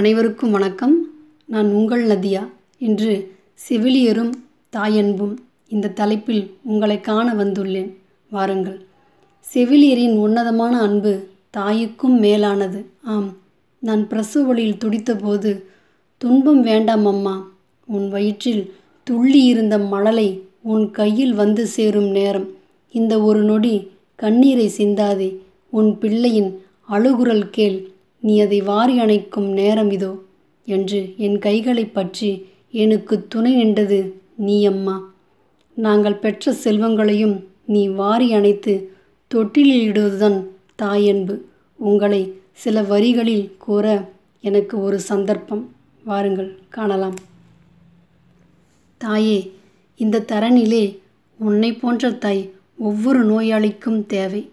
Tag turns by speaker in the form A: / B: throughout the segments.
A: அனைவருக்கும் வணக்கம். நான் உங்கள் நதியா இன்று செவிலியரும் தாயன்பும் இந்த தலைப்பில் உங்களை காண வந்துள்ளேன். வாருங்கள். செவிலியரின் உன்னதமான அன்பு தாய்க்கும் மேலானது. ஆம் நான் பிரசவ வழியில் துடித்தபோது துன்பம் வேண்டாம் அம்மா. உன் வயிற்றில் துள்ளி இருந்த மழலை உன் கையில் வந்து சேரும் நேரம். இந்த ஒரு நொடி கண்ணீரை சிந்தாதே. உன் பிள்ளையின் அழுகுரல் கேள். நீ அதை வாரி அணைக்கும் நேரம் இதோ என்று என் கைகளை பற்றி எனக்கு துணை நின்றது நீ அம்மா. நாங்கள் பெற்ற செல்வங்களையும் நீ வாரி அணைத்து தொட்டிலில் இடுவதுதான் தாயன்பு உங்களை சில வரிகளில் கூற எனக்கு ஒரு சந்தர்ப்பம். வாருங்கள் காணலாம். தாயே இந்த தரனிலே உன்னை போன்ற தாய் ஒவ்வொரு நோயாளிக்கும் தேவை.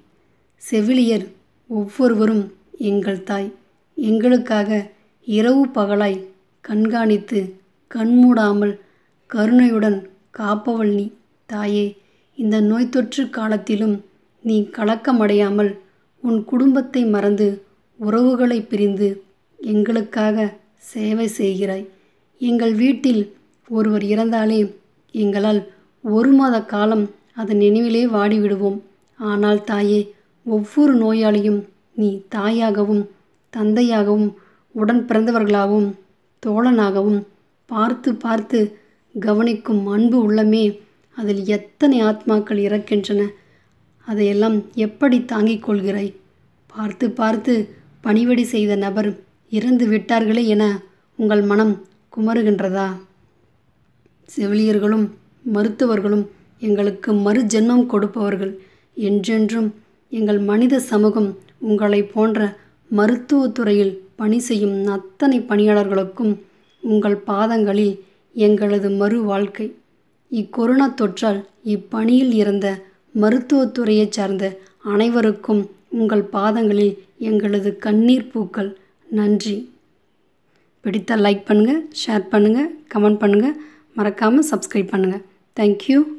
A: செவிலியர் ஒவ்வொருவரும் எங்கள் தாய். எங்களுக்காக இரவு பகலாய் கண்காணித்து கண்மூடாமல் கருணையுடன் காப்பவள் நீ தாயே. இந்த நோய் தொற்று காலத்திலும் நீ கலக்கமடையாமல் உன் குடும்பத்தை மறந்து உறவுகளை பிரிந்து எங்களுக்காக சேவை செய்கிறாய். எங்கள் வீட்டில் ஒருவர் இறந்தாலே எங்களால் ஒரு மாத காலம் அதன் நினைவிலே வாடிவிடுவோம். ஆனால் தாயே ஒவ்வொரு நோயாளியும் நீ தாயாகவும் தந்தையாகவும் உடன் பிறந்தவர்களாகவும் தோழனாகவும் பார்த்து பார்த்து கவனிக்கும் அன்பு உள்ளமே. அதில் எத்தனை ஆத்மாக்கள் இறக்கின்றன? அதையெல்லாம் எப்படி தாங்கிக் கொள்கிறாய்? பார்த்து பார்த்து பணிவடி செய்த நபர் இறந்து விட்டார்களே என உங்கள் மனம் குமருகின்றதா? செவிலியர்களும் மருத்துவர்களும் எங்களுக்கு மறு ஜென்மம் கொடுப்பவர்கள். என்றென்றும் எங்கள் மனித சமூகம் உங்களை போன்ற மருத்துவத்துறையில் பணி செய்யும் அத்தனை பணியாளர்களுக்கும் உங்கள் பாதங்களில் எங்களது மறு வாழ்க்கை. இக்கொரோனா தொற்றால் இப்பணியில் இறந்த மருத்துவத்துறையைச் சார்ந்த அனைவருக்கும் உங்கள் பாதங்களில் எங்களது கண்ணீர் பூக்கள். நன்றி. பிடித்தால் லைக் பண்ணுங்கள் ஷேர் பண்ணுங்கள் கமெண்ட் பண்ணுங்கள் மறக்காமல் சப்ஸ்கிரைப் பண்ணுங்கள் தேங்க்யூ